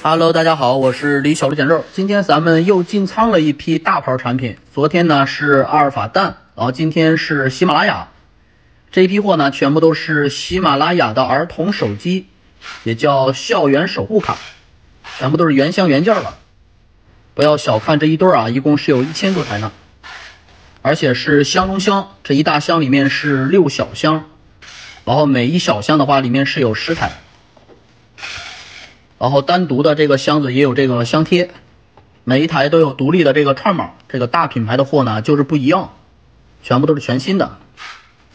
Hello，大家好，我是李小璐捡肉。今天咱们又进仓了一批大牌产品。昨天呢是阿尔法蛋，然后今天是喜马拉雅。这一批货呢全部都是喜马拉雅的儿童手机，也叫校园守护卡，全部都是原箱原件的。不要小看这一堆啊，一共是有一千多台呢，而且是箱中箱，这一大箱里面是六小箱，然后每一小箱的话里面是有十台。然后单独的这个箱子也有这个箱贴，每一台都有独立的这个串码。这个大品牌的货呢就是不一样，全部都是全新的。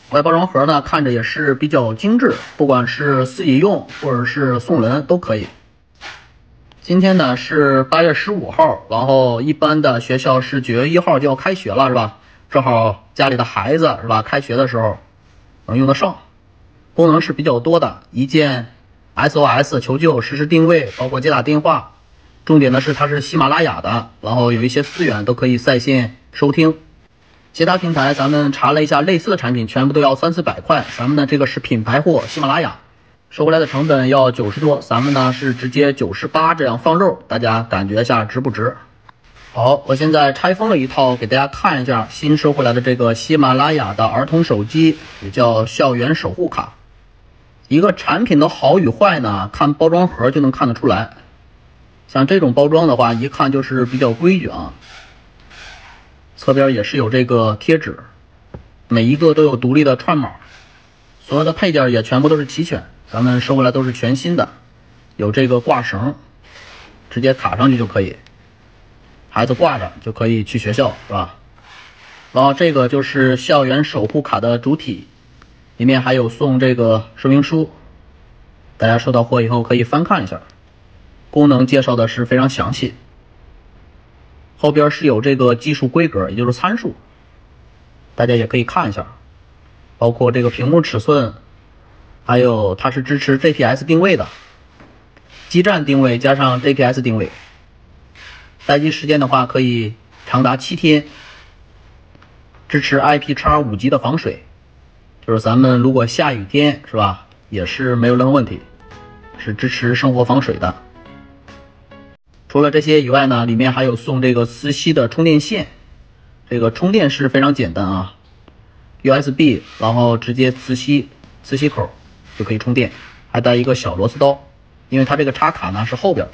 外包装盒呢看着也是比较精致，不管是自己用或者是送人都可以。今天呢是八月十五号，然后一般的学校是九月一号就要开学了，是吧？正好家里的孩子是吧？开学的时候能用得上，功能是比较多的，一键。SOS 求救、实时定位，包括接打电话。重点的是它是喜马拉雅的，然后有一些资源都可以在线收听。其他平台咱们查了一下，类似的产品全部都要三四百块。咱们呢这个是品牌货，喜马拉雅收回来的成本要九十多，咱们呢是直接九十八这样放肉，大家感觉一下值不值？好，我现在拆封了一套给大家看一下，新收回来的这个喜马拉雅的儿童手机，也叫校园守护卡。一个产品的好与坏呢，看包装盒就能看得出来。像这种包装的话，一看就是比较规矩啊。侧边也是有这个贴纸，每一个都有独立的串码，所有的配件也全部都是齐全。咱们收回来都是全新的，有这个挂绳，直接卡上去就可以，孩子挂着就可以去学校，是吧？然后这个就是校园守护卡的主体。里面还有送这个说明书，大家收到货以后可以翻看一下，功能介绍的是非常详细。后边是有这个技术规格，也就是参数，大家也可以看一下，包括这个屏幕尺寸，还有它是支持 GPS 定位的，基站定位加上 GPS 定位，待机时间的话可以长达七天，支持 IP 叉五级的防水。就是咱们如果下雨天是吧，也是没有任何问题，是支持生活防水的。除了这些以外呢，里面还有送这个磁吸的充电线，这个充电是非常简单啊，USB，然后直接磁吸，磁吸口就可以充电，还带一个小螺丝刀，因为它这个插卡呢是后边，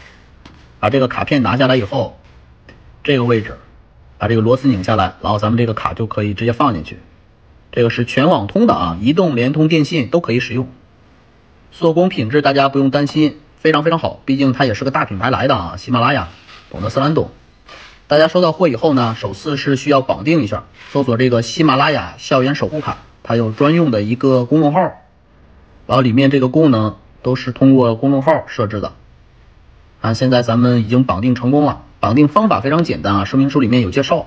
把这个卡片拿下来以后，这个位置把这个螺丝拧下来，然后咱们这个卡就可以直接放进去。这个是全网通的啊，移动、联通、电信都可以使用。做工品质大家不用担心，非常非常好，毕竟它也是个大品牌来的啊。喜马拉雅，懂的自然懂。大家收到货以后呢，首次是需要绑定一下，搜索这个喜马拉雅校园守护卡，它有专用的一个公众号，然后里面这个功能都是通过公众号设置的。啊，现在咱们已经绑定成功了，绑定方法非常简单啊，说明书里面有介绍。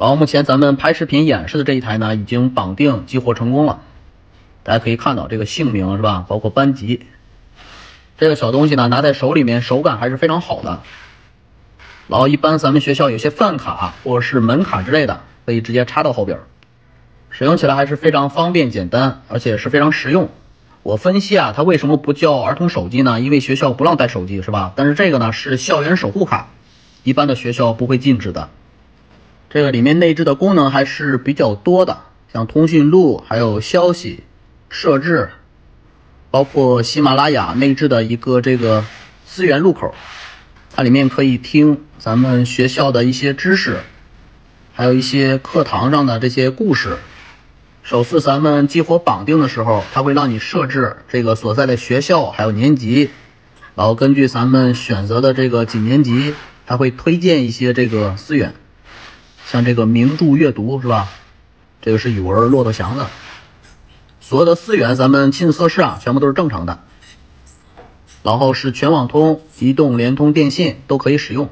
然后目前咱们拍视频演示的这一台呢，已经绑定激活成功了。大家可以看到这个姓名是吧？包括班级，这个小东西呢，拿在手里面手感还是非常好的。然后一般咱们学校有些饭卡或者是门卡之类的，可以直接插到后边，使用起来还是非常方便简单，而且是非常实用。我分析啊，它为什么不叫儿童手机呢？因为学校不让带手机是吧？但是这个呢是校园守护卡，一般的学校不会禁止的。这个里面内置的功能还是比较多的，像通讯录、还有消息设置，包括喜马拉雅内置的一个这个资源入口，它里面可以听咱们学校的一些知识，还有一些课堂上的这些故事。首次咱们激活绑定的时候，它会让你设置这个所在的学校还有年级，然后根据咱们选择的这个几年级，它会推荐一些这个资源。像这个名著阅读是吧？这个是语文骆驼祥子。所有的资源咱们亲自测试啊，全部都是正常的。然后是全网通、移动、联通、电信都可以使用，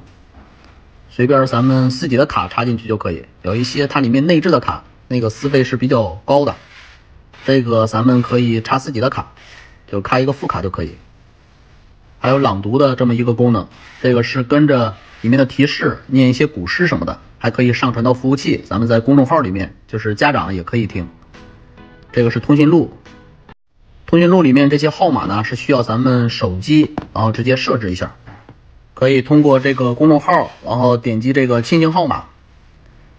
随便咱们自己的卡插进去就可以。有一些它里面内置的卡，那个资费是比较高的，这个咱们可以插自己的卡，就开一个副卡就可以。还有朗读的这么一个功能，这个是跟着里面的提示念一些古诗什么的。还可以上传到服务器，咱们在公众号里面，就是家长也可以听。这个是通讯录，通讯录里面这些号码呢是需要咱们手机，然后直接设置一下，可以通过这个公众号，然后点击这个亲情号码，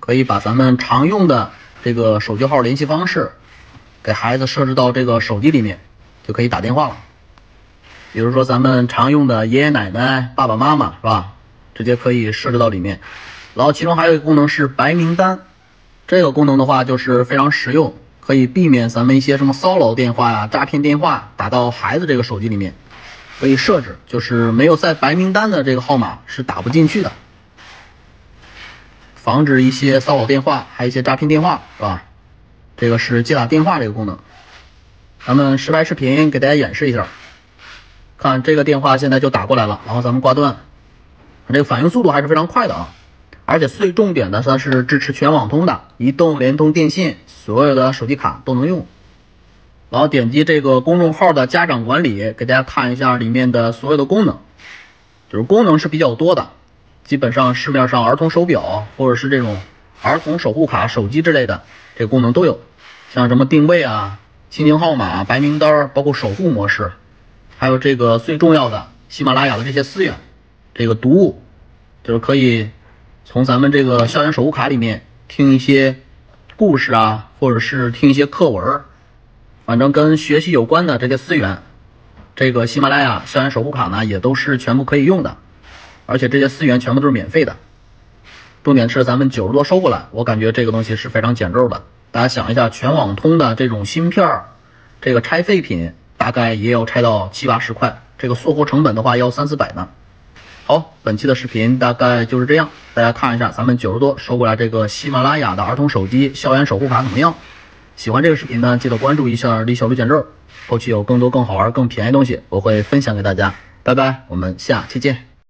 可以把咱们常用的这个手机号联系方式给孩子设置到这个手机里面，就可以打电话了。比如说咱们常用的爷爷奶奶、爸爸妈妈是吧？直接可以设置到里面。然后其中还有一个功能是白名单，这个功能的话就是非常实用，可以避免咱们一些什么骚扰电话呀、诈骗电话打到孩子这个手机里面。可以设置，就是没有在白名单的这个号码是打不进去的，防止一些骚扰电话，还有一些诈骗电话，是吧？这个是接打电话这个功能。咱们实拍视频给大家演示一下，看这个电话现在就打过来了，然后咱们挂断，这个反应速度还是非常快的啊！而且最重点的，它是支持全网通的，移动、联通、电信所有的手机卡都能用。然后点击这个公众号的家长管理，给大家看一下里面的所有的功能，就是功能是比较多的，基本上市面上儿童手表或者是这种儿童守护卡、手机之类的这功能都有，像什么定位啊、亲情号码、白名单，包括守护模式，还有这个最重要的喜马拉雅的这些资源，这个读物，就是可以从咱们这个校园守护卡里面听一些故事啊，或者是听一些课文。反正跟学习有关的这些资源，这个喜马拉雅校园守护卡呢，也都是全部可以用的，而且这些资源全部都是免费的。重点是咱们九十多收过来，我感觉这个东西是非常捡漏的。大家想一下，全网通的这种芯片儿，这个拆废品大概也要拆到七八十块，这个送货成本的话要三四百呢。好，本期的视频大概就是这样，大家看一下咱们九十多收过来这个喜马拉雅的儿童手机校园守护卡怎么样？喜欢这个视频呢，记得关注一下李小璐捡漏，后期有更多更好玩、更便宜东西，我会分享给大家。拜拜，我们下期见。